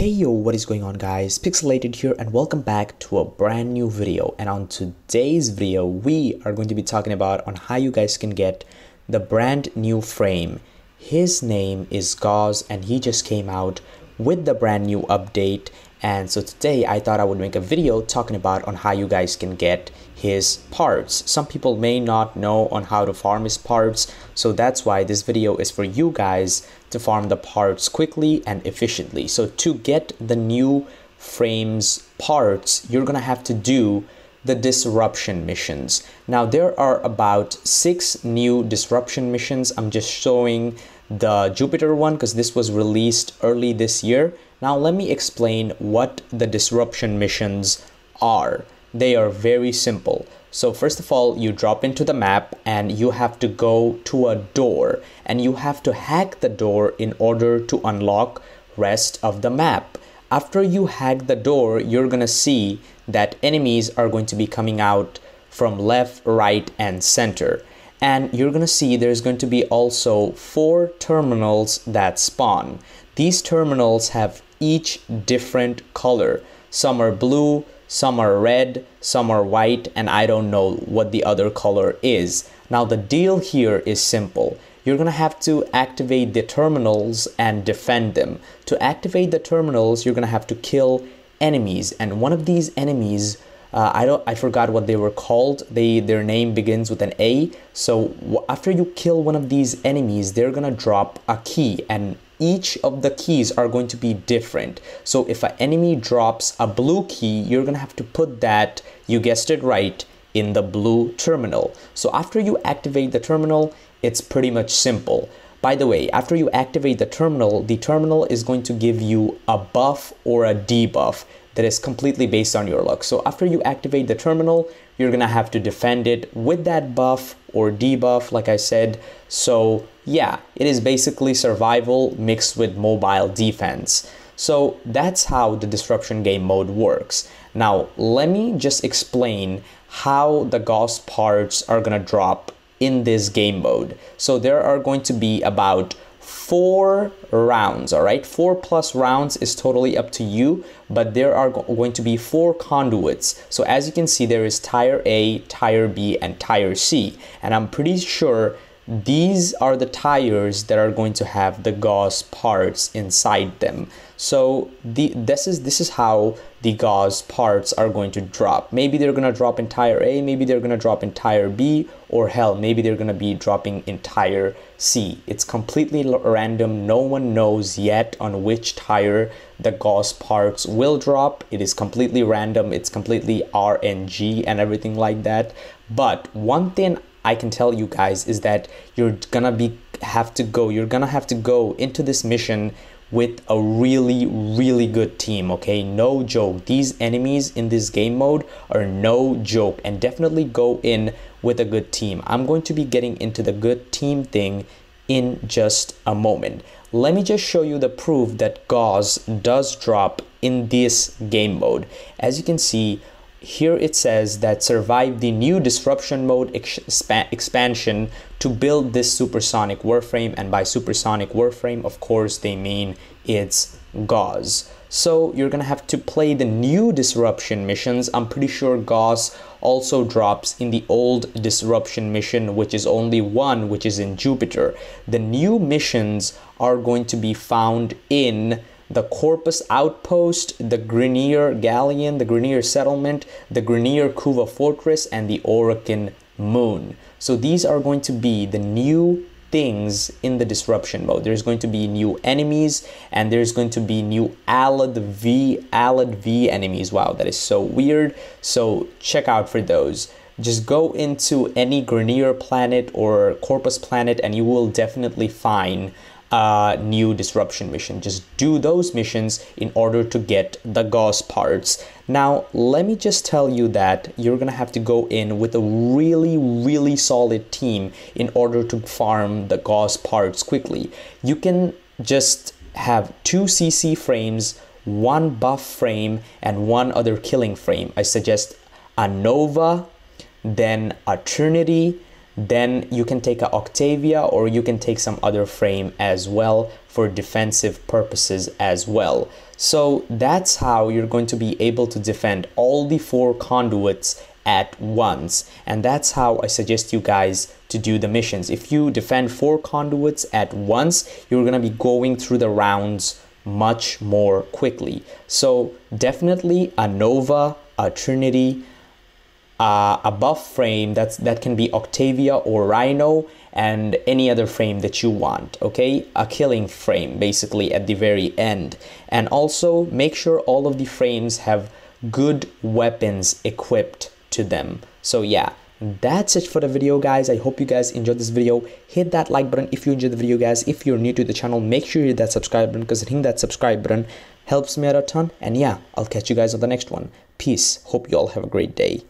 Hey yo, what is going on guys? Pixelated here and welcome back to a brand new video. And on today's video, we are going to be talking about on how you guys can get the brand new frame. His name is Gauss and he just came out with the brand new update and so today I thought I would make a video talking about on how you guys can get his parts. Some people may not know on how to farm his parts, so that's why this video is for you guys to farm the parts quickly and efficiently. So to get the new frames parts, you're gonna have to do the disruption missions. Now there are about six new disruption missions. I'm just showing the Jupiter one because this was released early this year. Now let me explain what the disruption missions are. They are very simple. So first of all, you drop into the map and you have to go to a door and you have to hack the door in order to unlock rest of the map. After you hack the door, you're going to see that enemies are going to be coming out from left, right, and center and you're going to see there's going to be also four terminals that spawn. These terminals have each different color. Some are blue, some are red, some are white, and I don't know what the other color is. Now the deal here is simple. You're to have to activate the terminals and defend them. To activate the terminals, you're to have to kill enemies, and one of these enemies uh, I don't I forgot what they were called. They their name begins with an A. So after you kill one of these enemies, they're gonna drop a key, and each of the keys are going to be different. So if an enemy drops a blue key, you're gonna have to put that. You guessed it right in the blue terminal. So after you activate the terminal, it's pretty much simple. By the way, after you activate the terminal, the terminal is going to give you a buff or a debuff that is completely based on your luck. So after you activate the terminal, you're gonna have to defend it with that buff or debuff, like I said. So yeah, it is basically survival mixed with mobile defense. So that's how the disruption game mode works. Now, let me just explain how the Gauss parts are gonna drop in this game mode. So there are going to be about four rounds all right? Four plus rounds is totally up to you but there are going to be four conduits. So as you can see there is tire a tire b and tire c and i'm pretty sure these are the tires that are going to have the Gauss parts inside them. So the this is this is how the Gauss parts are going to drop. Maybe they're going to drop in tire a maybe they're going to drop in tire b or hell maybe they're going to be dropping in tire c. It's completely random. No one knows yet on which tire the Gauss parts will drop. It is completely random. It's completely rng and everything like that. But one thing I can tell you guys is that you're gonna be have to go you're gonna have to go into this mission with a really really good team okay? No joke. These enemies in this game mode are no joke and definitely go in with a good team. I'm going to be getting into the good team thing in just a moment. Let me just show you the proof that Gauss does drop in this game mode. As you can see here it says that survive the new disruption mode expansion to build this supersonic warframe and by supersonic warframe of course they mean it's Gauss. So you're gonna have to play the new disruption missions. I'm pretty sure Gauss also drops in the old disruption mission which is only one which is in jupiter. The new missions are going to be found in the Corpus Outpost, the Grineer Galleon, the Grineer Settlement, the Grineer Kuva Fortress, and the Orokin Moon. So these are going to be the new things in the disruption mode. There's going to be new enemies and there's going to be new Alad V, Alad V enemies. Wow, that is so weird. So check out for those. Just go into any Grineer planet or Corpus planet and you will definitely find a new disruption mission. Just do those missions in order to get the Gauss parts. Now, let me just tell you that you're gonna have to go in with a really, really solid team in order to farm the Gauss parts quickly. You can just have two CC frames, one buff frame, and one other killing frame. I suggest a Nova, then a Trinity, then you can take a Octavia or you can take some other frame as well for defensive purposes as well. So that's how you're going to be able to defend all the four conduits at once. And that's how I suggest you guys to do the missions. If you defend four conduits at once, you're going to be going through the rounds much more quickly. So definitely a Nova, a Trinity, uh, a buff frame that's that can be Octavia or Rhino and any other frame that you want okay? A killing frame basically at the very end. And also make sure all of the frames have good weapons equipped to them. So yeah that's it for the video guys. I hope you guys enjoyed this video. Hit that like button if you enjoyed the video guys. If you're new to the channel make sure you hit that subscribe button because hitting that subscribe button helps me out a ton. And yeah i'll catch you guys on the next one. Peace. Hope you all have a great day